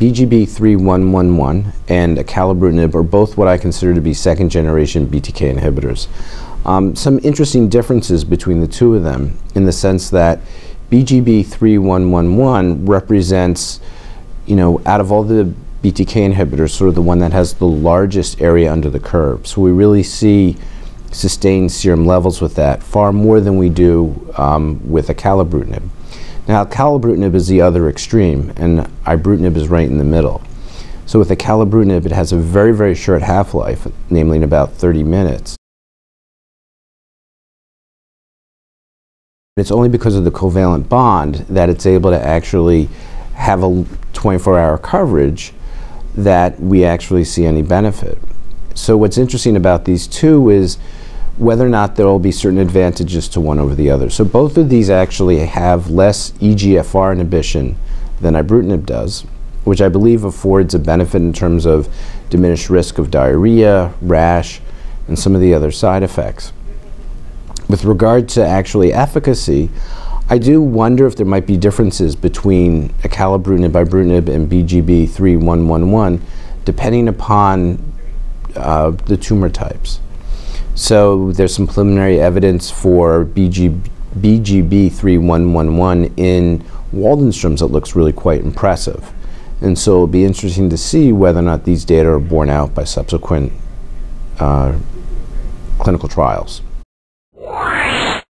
BGB3111 and acalabrutinib are both what I consider to be second generation BTK inhibitors. Um, some interesting differences between the two of them in the sense that BGB3111 represents, you know, out of all the BTK inhibitors, sort of the one that has the largest area under the curve. So we really see sustained serum levels with that, far more than we do um, with acalabrutinib. Now, acalabrutinib is the other extreme, and ibrutinib is right in the middle. So with the acalabrutinib, it has a very, very short half-life, namely in about 30 minutes. It's only because of the covalent bond that it's able to actually have a 24-hour coverage that we actually see any benefit. So what's interesting about these two is whether or not there will be certain advantages to one over the other. So both of these actually have less EGFR inhibition than ibrutinib does, which I believe affords a benefit in terms of diminished risk of diarrhea, rash, and some of the other side effects. With regard to actually efficacy, I do wonder if there might be differences between acalabrutinib, ibrutinib, and BGB 3111 depending upon uh, the tumor types. So there's some preliminary evidence for BG, BGB 3111 in Waldenstrom's that looks really quite impressive. And so it'll be interesting to see whether or not these data are borne out by subsequent uh, clinical trials.